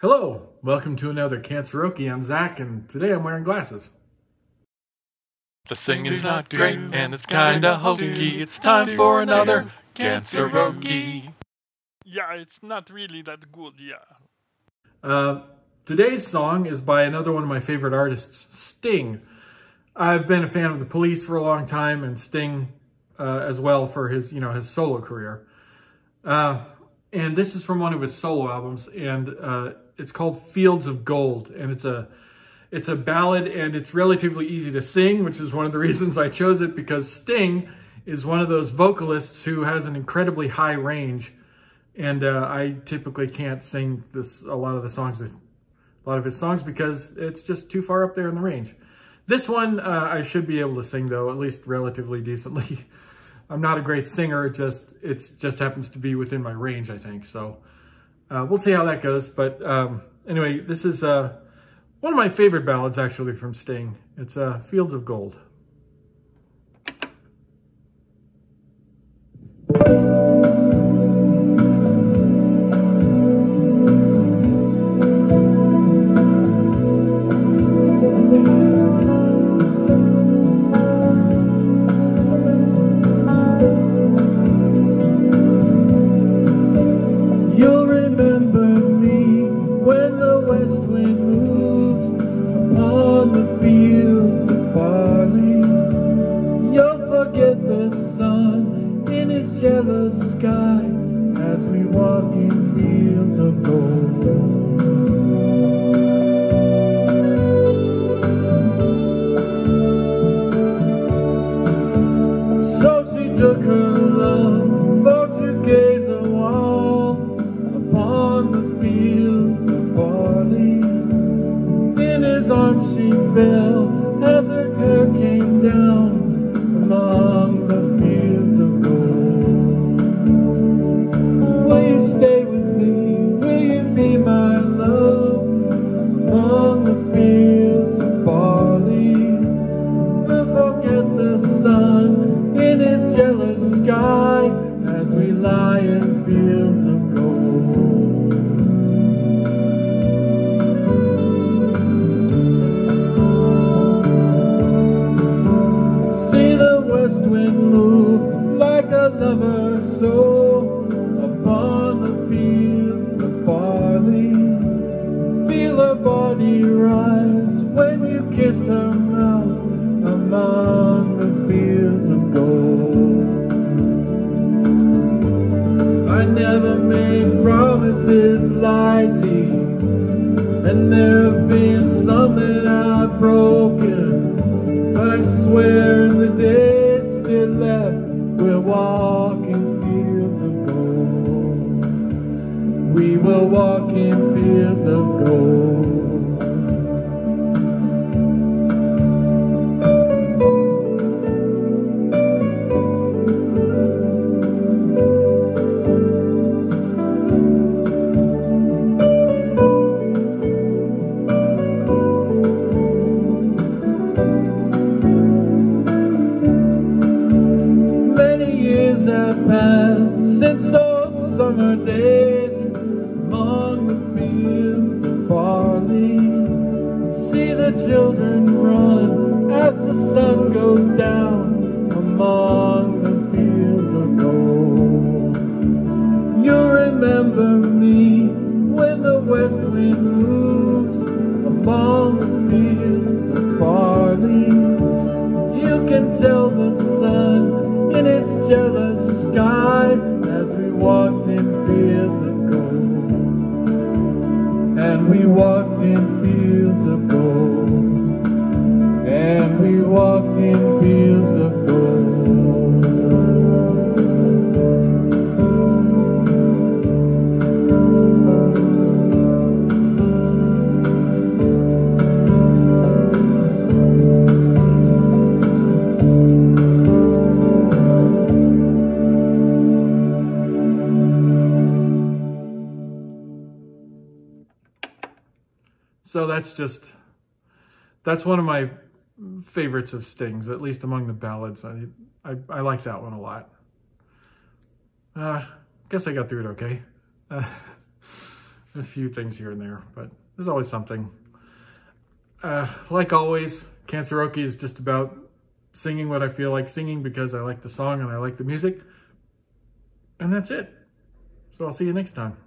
Hello, welcome to another Canceroke. I'm Zach, and today I'm wearing glasses. The singing's not great and it's kinda hokey. It's time for another Canceroke. Yeah, it's not really that good, yeah. Uh, today's song is by another one of my favorite artists, Sting. I've been a fan of the Police for a long time, and Sting uh, as well for his, you know, his solo career. Uh, and this is from one of his solo albums, and uh, it's called Fields of Gold, and it's a it's a ballad, and it's relatively easy to sing, which is one of the reasons I chose it because Sting is one of those vocalists who has an incredibly high range, and uh, I typically can't sing this a lot of the songs that a lot of his songs because it's just too far up there in the range. This one uh, I should be able to sing though, at least relatively decently. I'm not a great singer, It just it just happens to be within my range, I think. So uh, we'll see how that goes. But um, anyway, this is uh, one of my favorite ballads actually from Sting. It's uh, Fields of Gold. Barley. You'll forget the sun in his jealous sky as we walk in fields of gold. So she took her love for to gaze a upon the fields of barley. In his arms she fell soul upon the fields of barley. Feel her body rise when you kiss her mouth among the fields of gold. I never made promises lightly, and there have been some that I've broken. But I swear in the days have passed since those summer days among the fields of barley. See the children run as the sun goes down among the fields of gold. You'll remember me when the west wind moves among the fields of barley. You can tell the sun in its jealous sky as we walked in fields of gold. And we walked in fields of gold. And we walked in fields So that's just, that's one of my favorites of Sting's, at least among the ballads. I, I, I like that one a lot. Uh, guess I got through it okay. Uh, a few things here and there, but there's always something. Uh, like always, Canceroke is just about singing what I feel like singing because I like the song and I like the music. And that's it. So I'll see you next time.